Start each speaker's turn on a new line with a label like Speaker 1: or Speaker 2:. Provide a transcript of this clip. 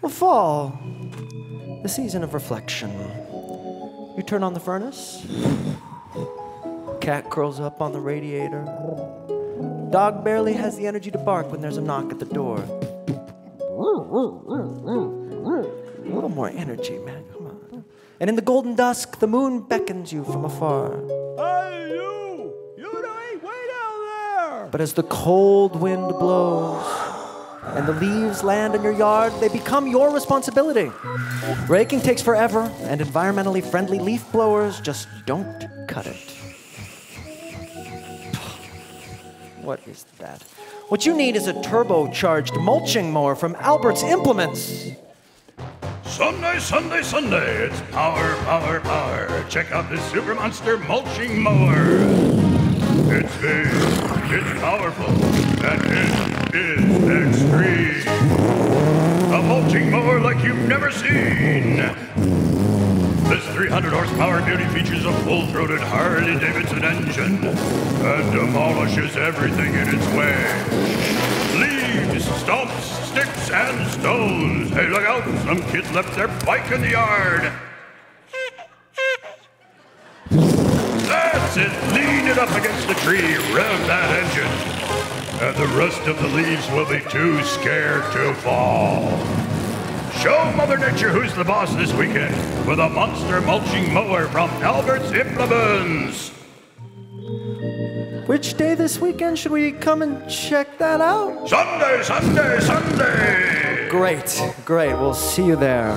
Speaker 1: Well, fall, the season of reflection. You turn on the furnace, cat curls up on the radiator, dog barely has the energy to bark when there's a knock at the door. A little more energy, man. Come on. And in the golden dusk, the moon beckons you from afar.
Speaker 2: Hey, you! You hey, way down there!
Speaker 1: But as the cold wind blows the leaves land in your yard, they become your responsibility. Raking takes forever, and environmentally friendly leaf blowers just don't cut it. What is that? What you need is a turbocharged mulching mower from Albert's Implements.
Speaker 3: Sunday, Sunday, Sunday. It's power, power, power. Check out this Super Monster mulching mower. It's big, it's powerful, and extreme. A mulching mower like you've never seen. This 300 horsepower beauty features a full-throated Harley Davidson engine and demolishes everything in its way. Leaves, stumps, sticks, and stones. Hey, look out! Some kid left their bike in the yard. That's it. Lean it up against the tree. Rev that engine. And the rest of the leaves will be too scared to fall. Show Mother Nature who's the boss this weekend with a monster mulching mower from Albert's Implements.
Speaker 1: Which day this weekend should we come and check that out?
Speaker 3: Sunday, Sunday, Sunday.
Speaker 1: Great, great. We'll see you there.